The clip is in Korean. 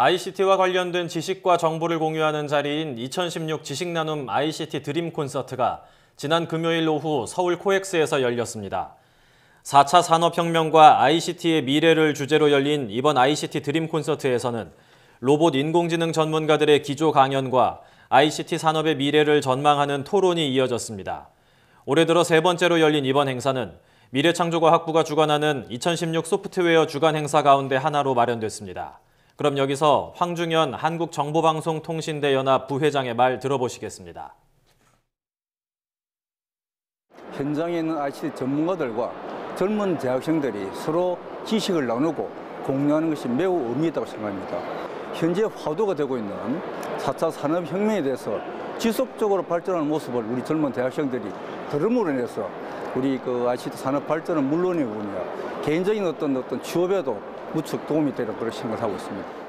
ICT와 관련된 지식과 정보를 공유하는 자리인 2016 지식나눔 ICT 드림 콘서트가 지난 금요일 오후 서울 코엑스에서 열렸습니다. 4차 산업혁명과 ICT의 미래를 주제로 열린 이번 ICT 드림 콘서트에서는 로봇 인공지능 전문가들의 기조 강연과 ICT 산업의 미래를 전망하는 토론이 이어졌습니다. 올해 들어 세 번째로 열린 이번 행사는 미래창조과학부가 주관하는 2016 소프트웨어 주간 행사 가운데 하나로 마련됐습니다. 그럼 여기서 황중현 한국정보방송통신대 연합 부회장의 말 들어보시겠습니다. 현장에 있는 ICT 전문가들과 젊은 대학생들이 서로 지식을 나누고 공유하는 것이 매우 의미 있다고 생각합니다. 현재 화두가 되고 있는 4차 산업혁명에 대해서 지속적으로 발전하는 모습을 우리 젊은 대학생들이 들음으로 인해서 우리 그 ICT 산업 발전은 물론이군요. 개인적인 어떤 어떤 취업에도 무척 도움이 되는 그런 생각을 하고 있습니다.